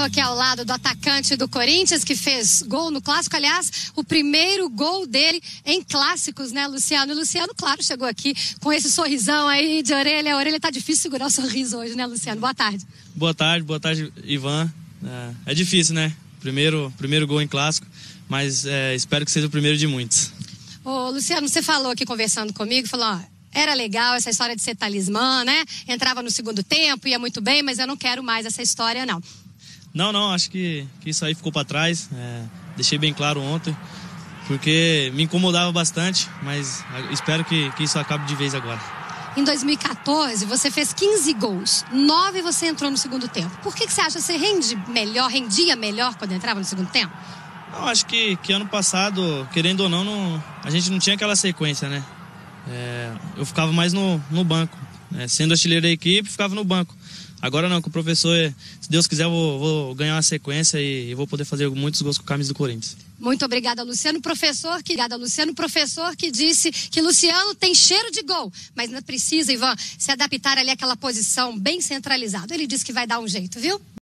Estou aqui ao lado do atacante do Corinthians, que fez gol no clássico. Aliás, o primeiro gol dele em clássicos, né, Luciano? E Luciano, claro, chegou aqui com esse sorrisão aí de orelha a orelha. Tá difícil segurar o sorriso hoje, né, Luciano? Boa tarde. Boa tarde, boa tarde, Ivan. É, é difícil, né? Primeiro, primeiro gol em clássico, mas é, espero que seja o primeiro de muitos. Ô, Luciano, você falou aqui conversando comigo, falou, ó, era legal essa história de ser talismã, né? Entrava no segundo tempo, ia muito bem, mas eu não quero mais essa história, não. Não, não, acho que, que isso aí ficou para trás. É, deixei bem claro ontem, porque me incomodava bastante, mas espero que, que isso acabe de vez agora. Em 2014, você fez 15 gols, 9 você entrou no segundo tempo. Por que, que você acha que você rende melhor, rendia melhor quando entrava no segundo tempo? Não, acho que, que ano passado, querendo ou não, não, a gente não tinha aquela sequência, né? É, eu ficava mais no, no banco. Né? Sendo artilheiro da equipe, ficava no banco. Agora não, com o professor, se Deus quiser, eu vou, vou ganhar uma sequência e, e, vou poder fazer muitos gols com o camisa do Corinthians. Muito obrigada, Luciano. Professor que, obrigada, Luciano. Professor que disse que Luciano tem cheiro de gol, mas não precisa, Ivan, se adaptar ali àquela posição bem centralizada. Ele disse que vai dar um jeito, viu?